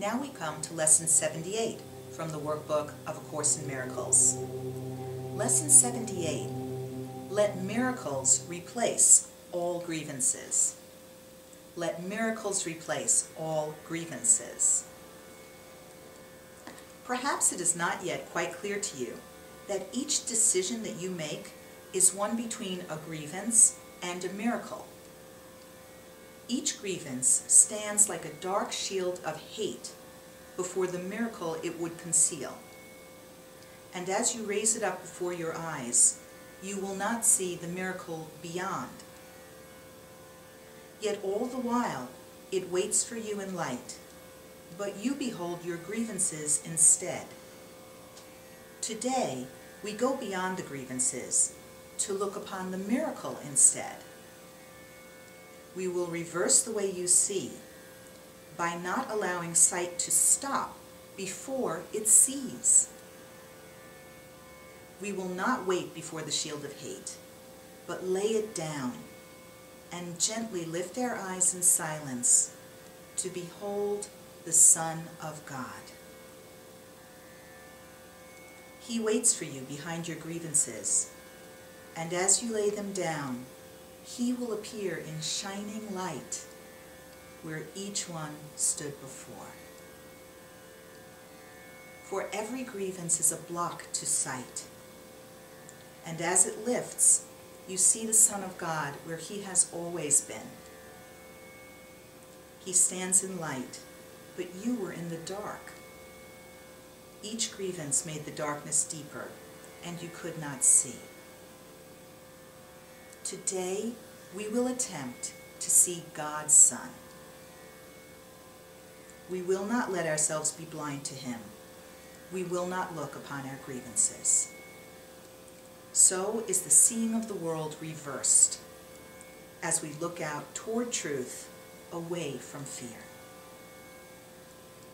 Now we come to Lesson 78 from the workbook of A Course in Miracles. Lesson 78, Let miracles replace all grievances. Let miracles replace all grievances. Perhaps it is not yet quite clear to you that each decision that you make is one between a grievance and a miracle. Each grievance stands like a dark shield of hate before the miracle it would conceal. And as you raise it up before your eyes, you will not see the miracle beyond. Yet all the while, it waits for you in light, but you behold your grievances instead. Today, we go beyond the grievances to look upon the miracle instead we will reverse the way you see by not allowing sight to stop before it sees. We will not wait before the shield of hate, but lay it down and gently lift our eyes in silence to behold the Son of God. He waits for you behind your grievances, and as you lay them down, he will appear in shining light where each one stood before. For every grievance is a block to sight. And as it lifts, you see the Son of God where he has always been. He stands in light, but you were in the dark. Each grievance made the darkness deeper, and you could not see. Today, we will attempt to see God's Son. We will not let ourselves be blind to Him. We will not look upon our grievances. So is the seeing of the world reversed as we look out toward truth, away from fear.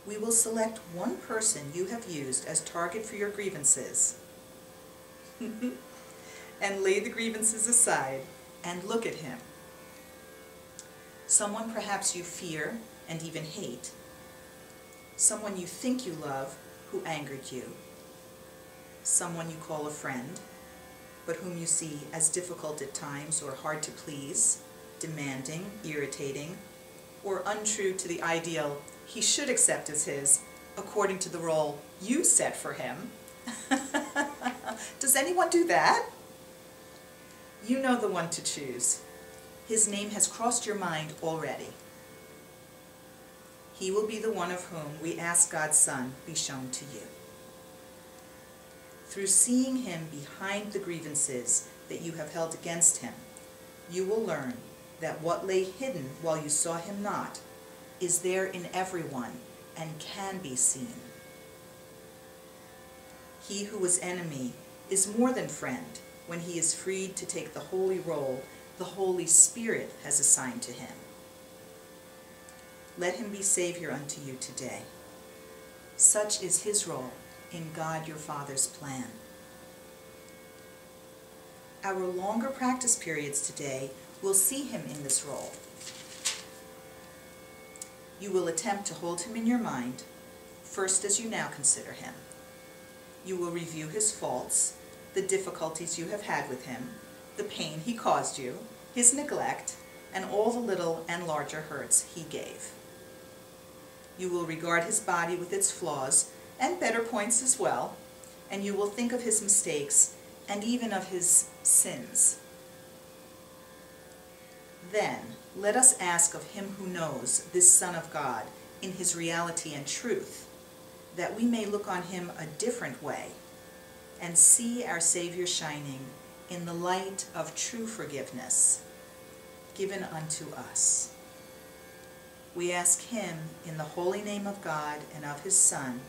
We will select one person you have used as target for your grievances and lay the grievances aside and look at him. Someone perhaps you fear and even hate. Someone you think you love who angered you. Someone you call a friend, but whom you see as difficult at times or hard to please, demanding, irritating, or untrue to the ideal he should accept as his according to the role you set for him. Does anyone do that? You know the one to choose. His name has crossed your mind already. He will be the one of whom we ask God's Son be shown to you. Through seeing him behind the grievances that you have held against him, you will learn that what lay hidden while you saw him not is there in everyone and can be seen. He who was enemy is more than friend when he is freed to take the holy role the Holy Spirit has assigned to him. Let him be Savior unto you today. Such is his role in God your Father's plan. Our longer practice periods today will see him in this role. You will attempt to hold him in your mind, first as you now consider him. You will review his faults the difficulties you have had with him, the pain he caused you, his neglect, and all the little and larger hurts he gave. You will regard his body with its flaws and better points as well, and you will think of his mistakes and even of his sins. Then let us ask of him who knows this Son of God in his reality and truth, that we may look on him a different way and see our Savior shining in the light of true forgiveness given unto us. We ask him in the holy name of God and of his Son,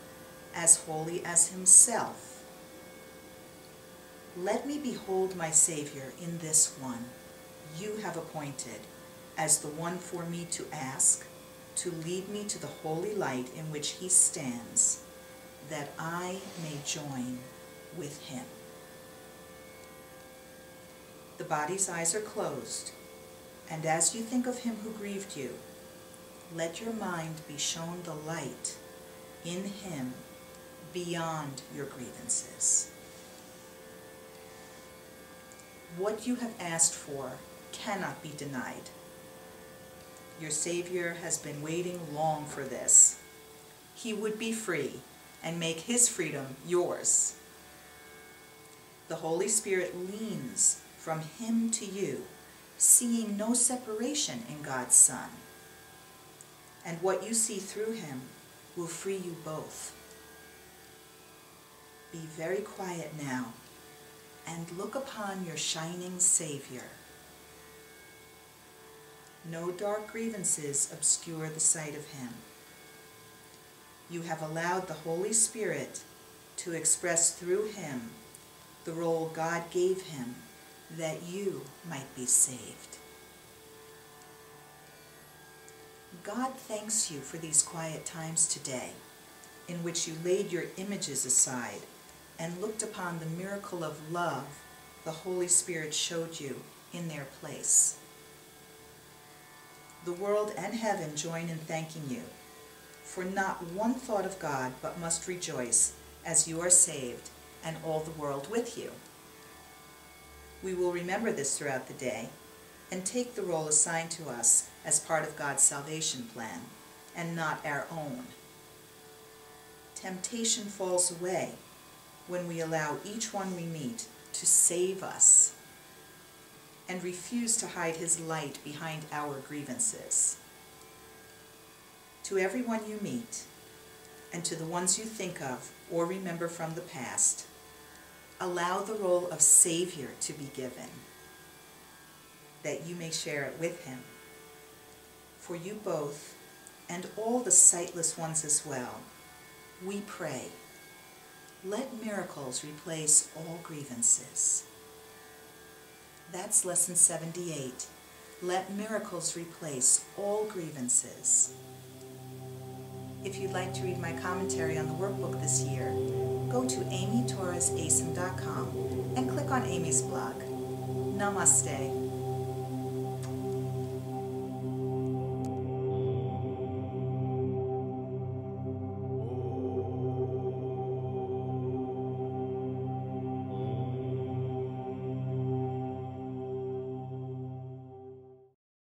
as holy as himself. Let me behold my Savior in this one you have appointed as the one for me to ask, to lead me to the holy light in which he stands, that I may join with him. The body's eyes are closed, and as you think of him who grieved you, let your mind be shown the light in Him beyond your grievances. What you have asked for cannot be denied. Your Savior has been waiting long for this. He would be free and make his freedom yours. The Holy Spirit leans from him to you, seeing no separation in God's Son. And what you see through him will free you both. Be very quiet now and look upon your shining Savior. No dark grievances obscure the sight of him. You have allowed the Holy Spirit to express through him the role God gave him that you might be saved. God thanks you for these quiet times today in which you laid your images aside and looked upon the miracle of love the Holy Spirit showed you in their place. The world and heaven join in thanking you, for not one thought of God but must rejoice as you are saved and all the world with you. We will remember this throughout the day and take the role assigned to us as part of God's salvation plan and not our own. Temptation falls away when we allow each one we meet to save us and refuse to hide his light behind our grievances. To everyone you meet, and to the ones you think of or remember from the past, allow the role of Savior to be given, that you may share it with him. For you both, and all the sightless ones as well, we pray let miracles replace all grievances. That's lesson 78. Let miracles replace all grievances. If you'd like to read my commentary on the workbook this year, go to amytorresacim.com and click on Amy's blog. Namaste.